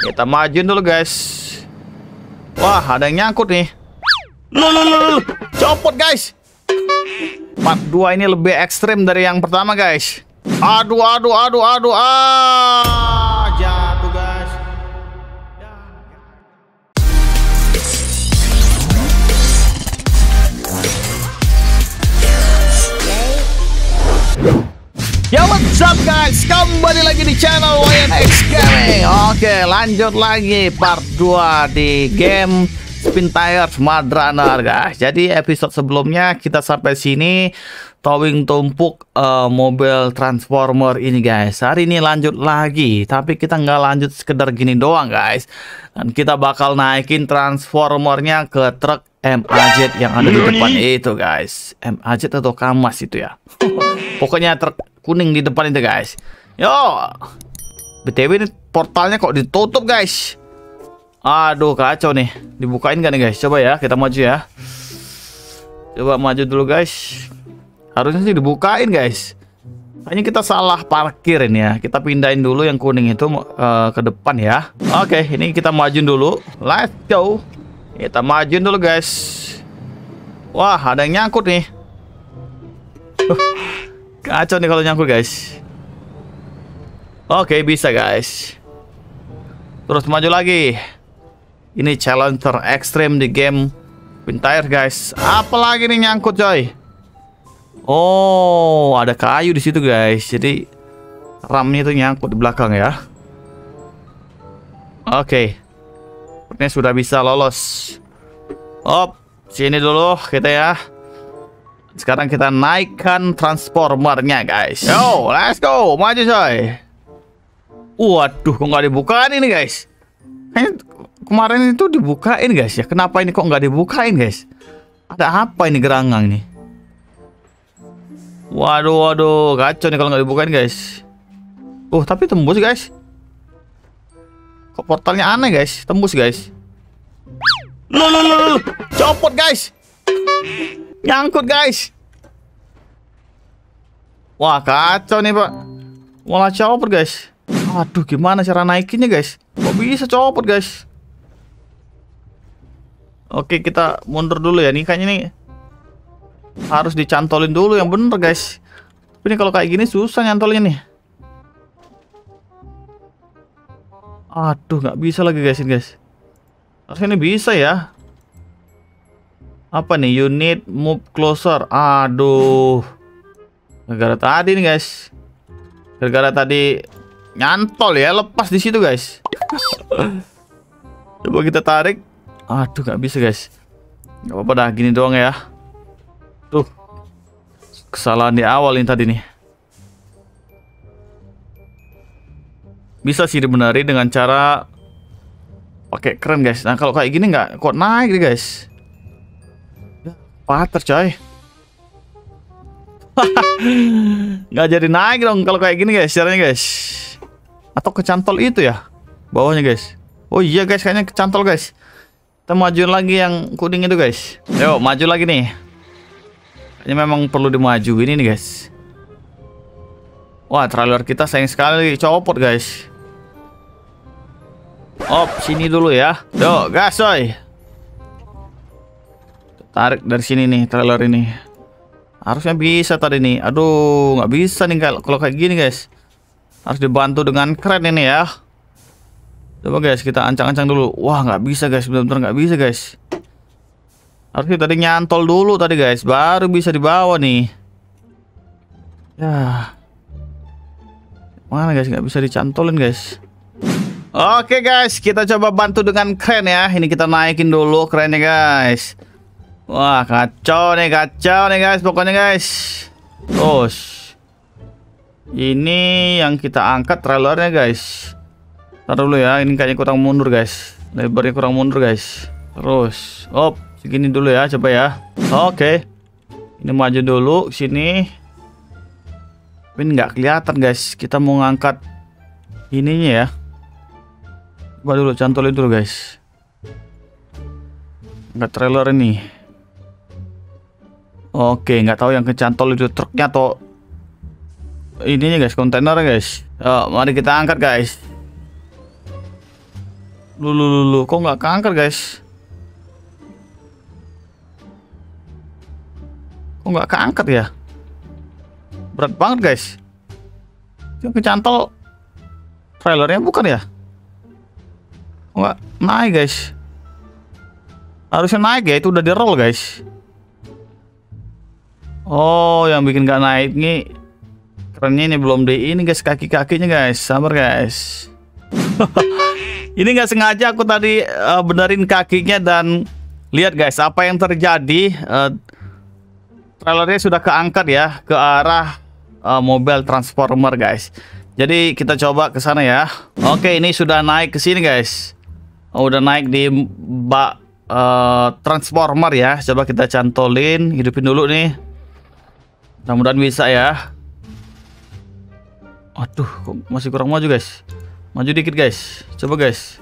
Kita majuin dulu guys. Wah, ada yang nyangkut nih. Loh. Copot guys. Part 2 ini lebih ekstrim dari yang pertama guys. Aduh, aduh, aduh, aduh. Ah, Ya what's up guys, kembali lagi di channel YNX Gaming. Oke lanjut lagi part 2 di game Spin Tires Mud Runner guys. Jadi episode sebelumnya kita sampai sini. Towing tumpuk uh, mobil transformer ini guys. Hari ini lanjut lagi Tapi kita nggak lanjut sekedar gini doang guys. Dan kita bakal naikin transformernya ke truk MAZ yang ada di depan itu guys. MAZ atau Kamas itu ya? Pokoknya truk kuning di depan itu guys. Yo. BTW ini portalnya kok ditutup guys. Aduh kacau nih. Dibukain kan nih guys? Coba ya kita maju ya. Coba maju dulu guys. Harusnya sih dibukain guys. Hanya kita salah parkir ini ya. Kita pindahin dulu yang kuning itu uh, ke depan ya. Oke, ini kita majuin dulu. Let's go. Kita majuin dulu guys. Wah, ada yang nyangkut nih. Kacau nih kalau nyangkut guys. Oke bisa guys. Terus maju lagi. Ini challenge terekstrim di game Tire guys. Apalagi nih nyangkut coy. Oh ada kayu di situ guys. Jadi ramnya itu nyangkut di belakang ya. Oke. Ini sudah bisa lolos. Op, sini dulu kita ya. Sekarang kita naikkan transformernya guys. Yo, let's go. Maju coy. Waduh, kok nggak dibukain ini guys? Kemarin itu dibukain guys ya. Kenapa ini kok nggak dibukain guys? Ada apa ini gerangang nih? Waduh, waduh, kacau nih kalau nggak dibukain guys. Oh, tapi tembus guys. Kok portalnya aneh guys? Tembus guys. Loh, copot guys. Nyangkut guys. Wah kacau nih pak. Malah copot guys. Aduh gimana cara naikinnya guys? Kok bisa copot guys? Oke kita mundur dulu ya. Nih kayaknya nih Harus dicantolin dulu yang bener guys. Tapi ini kalau kayak gini susah nyantolnya nih. Aduh nggak bisa lagi guys ini guys. Harusnya ini bisa ya apa nih? Unit move closer. Aduh. Gara-gara tadi nih, guys. Gara-gara tadi nyantol ya, lepas di situ, guys. Coba kita tarik. Aduh, nggak bisa, guys. Gak apa-apa dah, gini doang ya. Tuh. Kesalahan di awal ini tadi nih. Bisa sih dibenari dengan cara pakai keren, guys. Nah, kalau kayak gini nggak kok naik nih, guys pater coy. Nggak jadi naik dong kalau kayak gini guys caranya guys. Atau kecantol itu ya bawahnya guys. Oh iya guys kayaknya kecantol guys. Kita majuin lagi yang kuning itu guys. Yuk maju lagi nih. Ini memang perlu dimajuin ini guys. Wah trailer kita sayang sekali copot guys. Op sini dulu ya. Yuk gas coy Tarik dari sini nih trailer ini. Harusnya bisa tadi nih. Aduh, nggak bisa nih kalau kayak gini guys. Harus dibantu dengan keren ini ya. Coba guys, kita ancang-ancang dulu. Wah, nggak bisa guys, benar-benar nggak bisa guys. Harusnya tadi nyantol dulu tadi guys, baru bisa dibawa nih. Ya. Mana guys, nggak bisa dicantolin guys. Oke guys, kita coba bantu dengan keren ya. Ini kita naikin dulu kerennya guys. Wah kacau nih kacau nih guys pokoknya guys. Terus Ini yang kita angkat trailernya guys. Taruh dulu ya ini kayaknya kurang mundur guys. Lebarnya kurang mundur guys. Terus Op segini dulu ya coba ya. Oke. Ini maju dulu sini. Tapi nggak kelihatan guys. Kita mau ngangkat Ininya ya. Coba dulu cantolin dulu guys. Angkat trailer ini Oke, nggak tahu yang kecantol itu truknya atau ininya guys, kontainer guys. Oh, mari kita angkat guys. Lulu lulu, kok nggak keangkat guys? Kok nggak keangkat ya? Berat banget guys. Yang kecantol trailernya bukan ya? Kok nggak naik guys? Harusnya naik ya, itu udah di roll guys. Oh, yang bikin nggak naik nih kerennya ini belum di ini guys kaki-kakinya guys. Sabar guys. ini nggak sengaja aku tadi uh, benerin kakinya dan lihat guys apa yang terjadi. Uh, trailernya sudah keangkat ya ke arah uh, mobil transformer guys. Jadi kita coba ke sana ya. Oke, ini sudah naik ke sini guys. Oh, udah naik di bak uh, transformer ya. Coba kita cantolin, hidupin dulu nih. Mudah-mudahan bisa ya. Aduh, kok masih kurang maju guys. Maju dikit guys. Coba guys.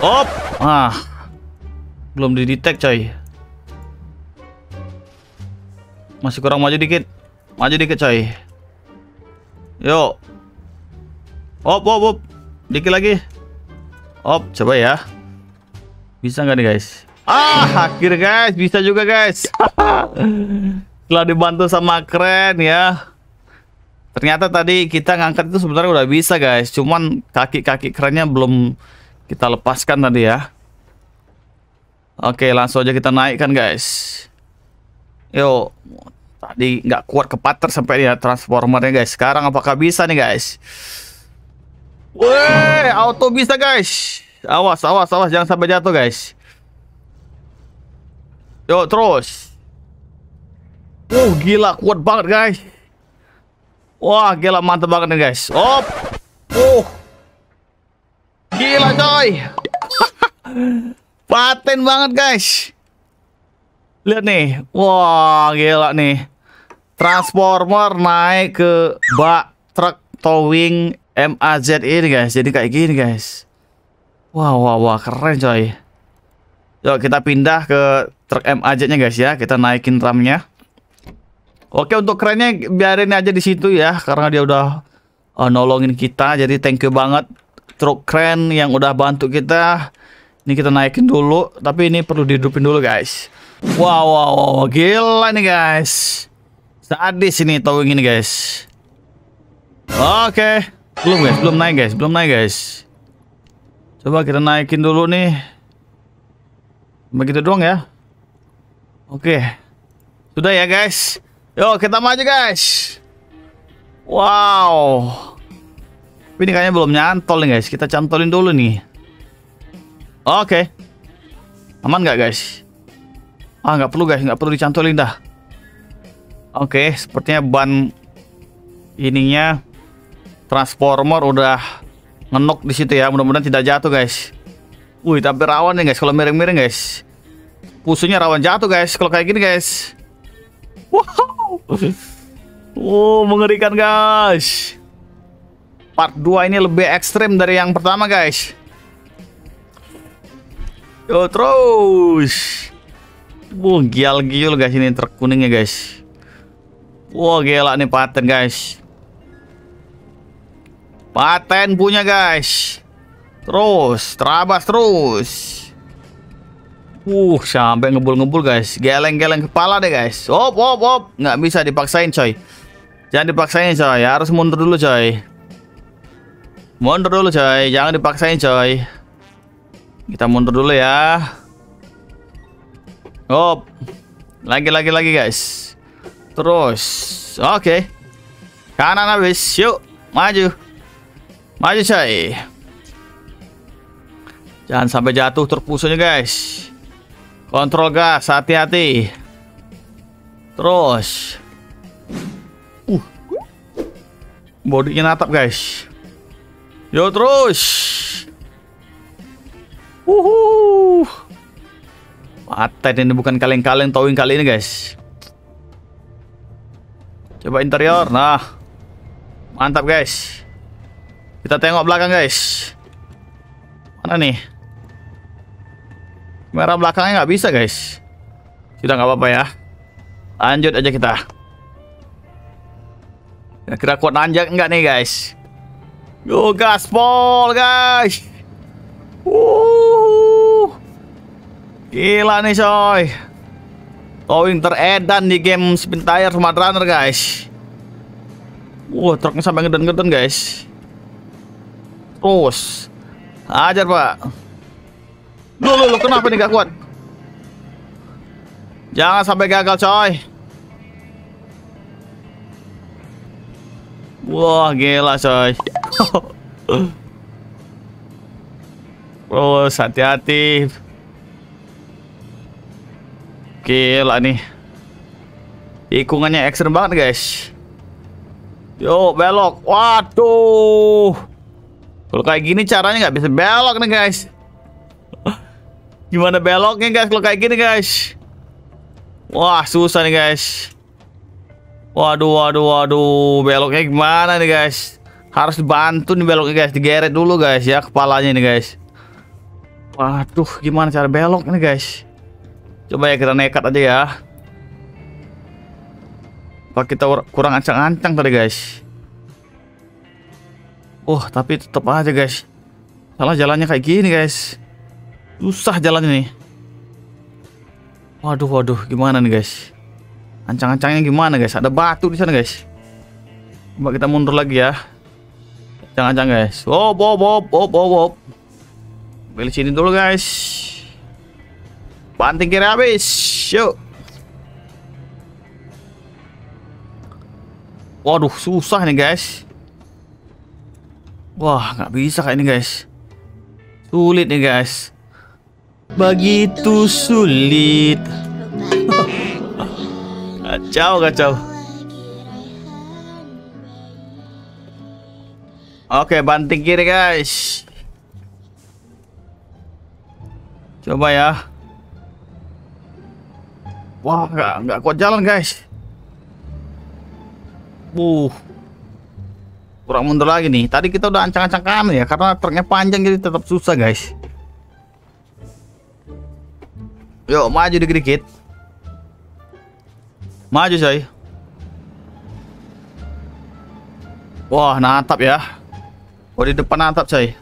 Op. Ah. Belum didetek coy. Masih kurang maju dikit. Maju dikit coy. Yuk. Op, op, op. Dikit lagi. Op, coba ya. Bisa nggak nih guys? Ah, akhir guys. Bisa juga guys. Setelah dibantu sama keren ya. Ternyata tadi kita ngangkat itu sebenarnya udah bisa guys. Cuman kaki-kaki kerennya belum kita lepaskan tadi ya. Oke langsung aja kita naikkan guys. Yo, tadi nggak kuat ke pater sampai ya transformernya guys. Sekarang apakah bisa nih guys? Weh, auto bisa guys. Awas, awas, awas, jangan sampai jatuh guys. Yo, terus. Uh, gila kuat banget guys. Wah, gila mantap banget nih guys. Op. Uh. Gila coy. Paten banget guys. Lihat nih. Wah, gila nih. Transformer naik ke bak truk towing MAZ ini guys. Jadi kayak gini guys. Wah, wah, wah, keren coy. Yuk kita pindah ke truk MAZ-nya guys ya. Kita naikin ramnya. Oke untuk kerennya biarin aja di situ ya karena dia udah uh, nolongin kita jadi thank you banget truk keren yang udah bantu kita. Ini kita naikin dulu tapi ini perlu dihidupin dulu guys. Wow wow, wow. gila nih guys. Sadis ini towing ini guys. Oke, belum guys, belum naik guys, belum naik guys. Coba kita naikin dulu nih. Begitu doang ya. Oke. Sudah ya guys. Yo, kita maju guys. Wow. Ini kayaknya belum nyantol nih guys. Kita cantolin dulu nih. Oke. Aman nggak guys? Ah, nggak perlu guys. Nggak perlu dicantolin dah. Oke, sepertinya ban ininya transformer udah ngenok di situ ya. Mudah-mudahan tidak jatuh guys. Wih, tapi rawan nih guys. Kalau miring-miring guys. Pusunya rawan jatuh guys. Kalau kayak gini guys. Wow. Oh, mengerikan guys. Part 2 ini lebih ekstrim dari yang pertama guys. Yo terus. Wah, gial-giul guys ini truk kuningnya guys. Wah, gila nih paten guys. Paten punya guys. Terus, terabas terus. Uh, sampai ngebul-ngebul guys. Geleng-geleng kepala deh guys. Op, op, op. Nggak bisa dipaksain coy. Jangan dipaksain coy. Harus mundur dulu coy. Mundur dulu coy. Jangan dipaksain coy. Kita mundur dulu ya. Op. Lagi, lagi, guys. Terus. Oke. Okay. Kanan habis. Yuk. Maju. Maju coy. Jangan sampai jatuh terpusatnya guys. Kontrol gas, hati-hati. Terus. Uh. Bodinya natap, guys. Yo terus. Uhuh. Paten ini bukan kaleng-kaleng towing kali ini, guys. Coba interior. Nah. Mantap, guys. Kita tengok belakang, guys. Mana nih? Merah belakangnya nggak bisa guys. Sudah nggak apa-apa ya. Lanjut aja kita. Kira-kira kuat nanjak nggak nih guys? Yo gaspol guys. Uh. Gila nih coy. Towing teredan di game Spin Tire Smart Runner guys. Wah, truknya sampai ngeden-ngeden guys. Terus. Ajar, Pak. Loh, loh, loh, kenapa nih gak kuat? Jangan sampai gagal, coy. Wah, gila, coy. Oh, hati-hati. Gila nih. Tikungannya ekstrem banget, guys. Yo, belok. Waduh. Kalau kayak gini caranya nggak bisa belok nih, guys. Gimana beloknya, guys? Kalau kayak gini, guys. Wah, susah nih, guys. Waduh, waduh, waduh. Beloknya gimana nih, guys? Harus dibantu nih beloknya, guys. Digeret dulu, guys, ya kepalanya nih, guys. Waduh, gimana cara belok nih, guys? Coba ya kita nekat aja ya. Apa kita kurang ancang-ancang tadi guys? Oh, tapi tetap aja guys. Salah jalannya kayak gini guys. Susah jalannya nih. Waduh, waduh, gimana nih guys? Ancang-ancangnya gimana guys? Ada batu di sana guys. Coba kita mundur lagi ya. Ancang-ancang guys. Oh, bob, bob, bob, bob, bob. Beli sini dulu guys. Banting kiri habis. Yuk. Waduh, susah nih guys. Wah, nggak bisa kayak ini guys. Sulit nih guys. Begitu sulit. kacau, kacau. Oke, banting kiri guys. Coba ya. Wah, nggak nggak kuat jalan guys. Uh, kurang mundur lagi nih. Tadi kita udah ancang-ancang kanan ya, karena truknya panjang jadi tetap susah guys. Yuk, maju dikit-dikit. Maju coy. Wah, natap ya. Oh, di depan natap coy.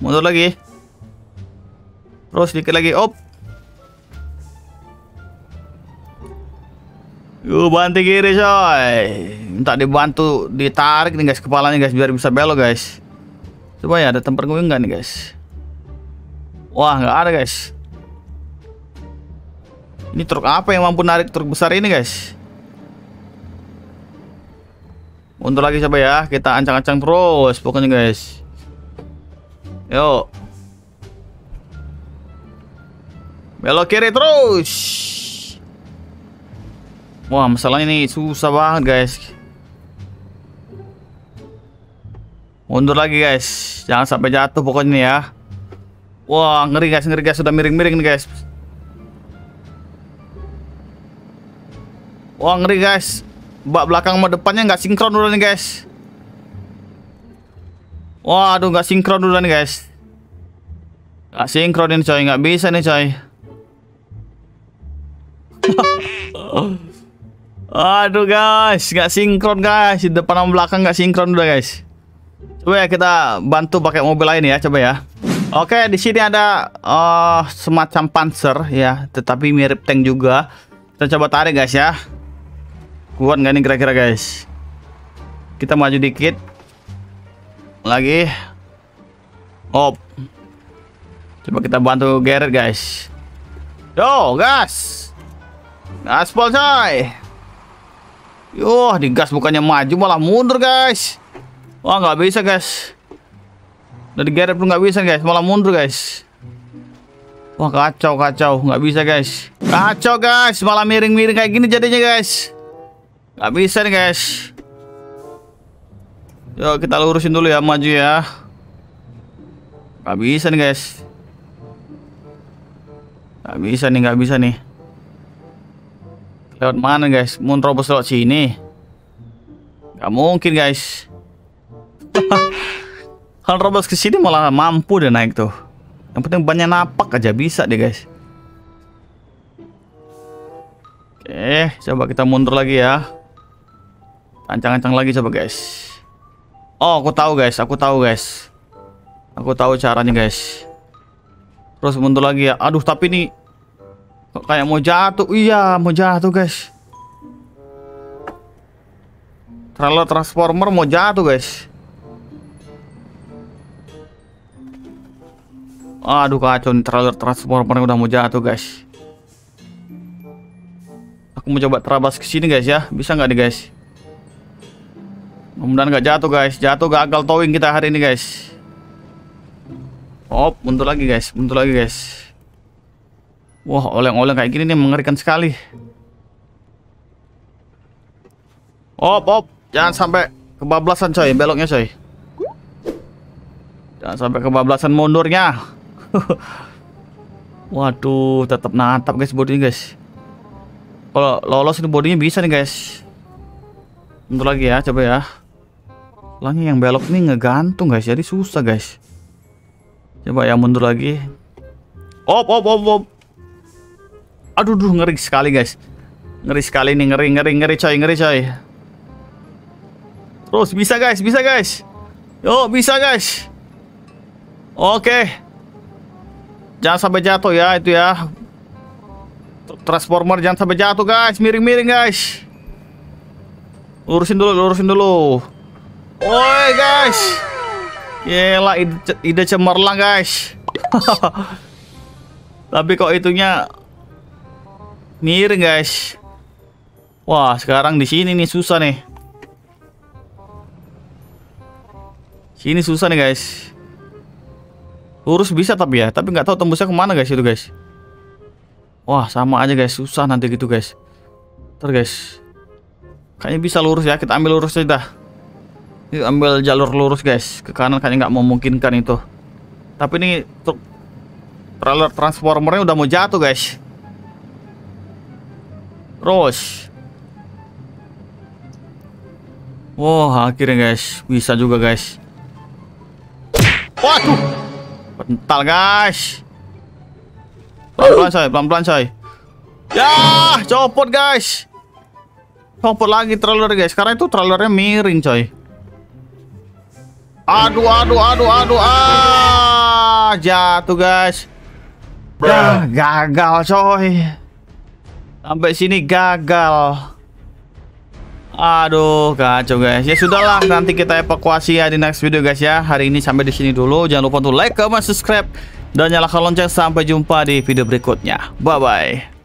Mundur lagi. Terus dikit lagi. Op. Yuk banting kiri coy Minta dibantu ditarik nih guys kepalanya guys biar bisa belok guys Coba ya ada tempat gue enggak nih guys Wah nggak ada guys Ini truk apa yang mampu narik truk besar ini guys Untuk lagi coba ya Kita ancang-ancang terus pokoknya guys Yuk Belok kiri terus Wah, masalahnya ini susah banget, guys. Mundur lagi, guys. Jangan sampai jatuh pokoknya ya. Wah, ngeri guys, ngeri guys. Sudah miring-miring nih, guys. Wah, ngeri guys. Bak belakang sama depannya nggak sinkron dulu nih, guys. Waduh, nggak sinkron dulu nih, guys. Nggak sinkron ini, coy. Nggak bisa nih, coy. Aduh guys, nggak sinkron guys. Di depan sama belakang nggak sinkron udah guys. Coba ya kita bantu pakai mobil lain ya, coba ya. Oke, di sini ada uh, semacam panzer ya, tetapi mirip tank juga. Kita coba tarik guys ya. Kuat nggak nih kira-kira guys? Kita maju dikit. Lagi. Op. Coba kita bantu Garrett guys. Yo, gas. Gaspol coy. Yoh, digas bukannya maju malah mundur, guys. Wah, nggak bisa, guys. Dari garap pun nggak bisa, guys. Malah mundur, guys. Wah, kacau, kacau. Nggak bisa, guys. Kacau, guys. Malah miring-miring kayak gini jadinya, guys. Nggak bisa nih, guys. Yuk, kita lurusin dulu ya. Maju ya. Nggak bisa nih, guys. Nggak bisa nih, nggak bisa nih. Lewat mana guys? Mau terobos lewat sini? Gak mungkin guys. Kalau terobos ke sini malah mampu deh naik tuh. Yang penting banyak napak aja bisa deh guys. Oke, coba kita mundur lagi ya. Ancang-ancang lagi coba guys. Oh, aku tahu guys, aku tahu guys. Aku tahu caranya guys. Terus mundur lagi ya. Aduh, tapi ini kok kayak mau jatuh. Iya, mau jatuh, guys. Trailer Transformer mau jatuh, guys. Aduh, kacau nih trailer Transformer udah mau jatuh, guys. Aku mau coba terabas ke sini, guys ya. Bisa nggak nih, guys? Mudah-mudahan nggak jatuh, guys. Jatuh gagal towing kita hari ini, guys. Oh, mundur lagi guys, mundur lagi guys. Wah, oleng-oleng kayak gini nih mengerikan sekali. Op, op, jangan sampai kebablasan coy, beloknya coy. Jangan sampai kebablasan mundurnya. Waduh, tetap natap guys bodinya guys. Kalau lolos ini bodinya bisa nih guys. Mundur lagi ya, coba ya. Lagi yang belok nih ngegantung guys, jadi susah guys. Coba ya mundur lagi. Op, op, op, op. Aduh, duh, ngeri sekali guys. Ngeri sekali nih, ngeri, ngeri, ngeri coy, ngeri coy. Terus bisa guys, bisa guys. Yo, bisa guys. Oke. Jangan sampai jatuh ya itu ya. Transformer jangan sampai jatuh guys, miring-miring guys. Lurusin dulu, lurusin dulu. Oi guys. Yelah ide, ide cemerlang guys Tapi kok itunya miring guys Wah sekarang di sini nih susah nih Sini susah nih guys Lurus bisa tapi ya Tapi nggak tahu tembusnya ke mana guys itu guys. Wah sama aja guys Susah nanti gitu guys. Ntar guys Kayaknya bisa lurus ya Kita ambil lurus aja dah. Ini ambil jalur lurus guys Ke kanan kayaknya nggak memungkinkan itu. Tapi ini truk Trailer transformernya udah mau jatuh guys. Terus. Wah akhirnya guys Bisa juga guys. Waduh Bental guys. Pelan-pelan coy Pelan-pelan coy. Ya copot guys. Copot lagi trailer guys. Karena itu trailernya miring coy. Aduh, aduh, aduh, aduh, ah, jatuh guys. Ya, gagal coy. Sampai sini gagal. Aduh, kacau guys. Ya sudahlah, nanti kita evakuasi ya di next video guys ya. Hari ini sampai di sini dulu. Jangan lupa untuk like, comment, subscribe, dan nyalakan lonceng. Sampai jumpa di video berikutnya. Bye bye.